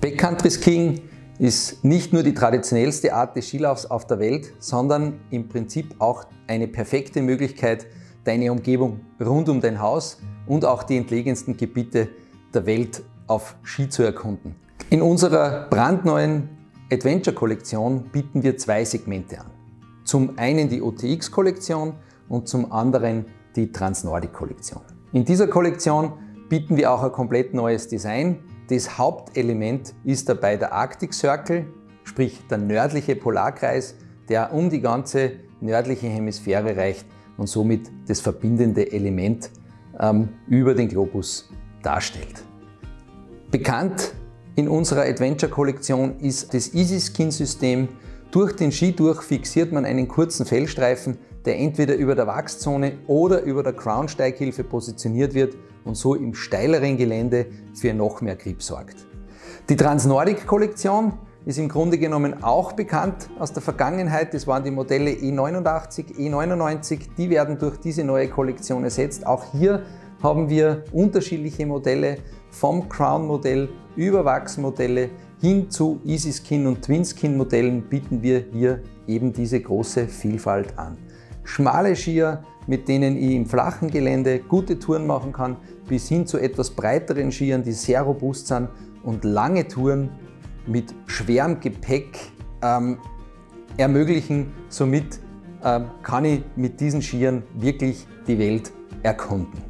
Backcountry Skiing ist nicht nur die traditionellste Art des Skilaufs auf der Welt, sondern im Prinzip auch eine perfekte Möglichkeit, deine Umgebung rund um dein Haus und auch die entlegensten Gebiete der Welt auf Ski zu erkunden. In unserer brandneuen Adventure-Kollektion bieten wir zwei Segmente an. Zum einen die OTX-Kollektion und zum anderen die Transnordic-Kollektion. In dieser Kollektion bieten wir auch ein komplett neues Design. Das Hauptelement ist dabei der Arctic Circle, sprich der nördliche Polarkreis, der um die ganze nördliche Hemisphäre reicht und somit das verbindende Element ähm, über den Globus darstellt. Bekannt in unserer Adventure-Kollektion ist das Easy Skin System. Durch den Ski durch fixiert man einen kurzen Fellstreifen, der entweder über der Wachszone oder über der Crown-Steighilfe positioniert wird und so im steileren Gelände für noch mehr Grip sorgt. Die Transnordic-Kollektion ist im Grunde genommen auch bekannt aus der Vergangenheit. Das waren die Modelle E89, E99. Die werden durch diese neue Kollektion ersetzt. Auch hier haben wir unterschiedliche Modelle vom Crown-Modell über Wachsmodelle hin zu Easy Skin und Twin Skin Modellen bieten wir hier eben diese große Vielfalt an. Schmale Skier, mit denen ich im flachen Gelände gute Touren machen kann, bis hin zu etwas breiteren Skiern, die sehr robust sind und lange Touren mit schwerem Gepäck ähm, ermöglichen. Somit ähm, kann ich mit diesen Skiern wirklich die Welt erkunden.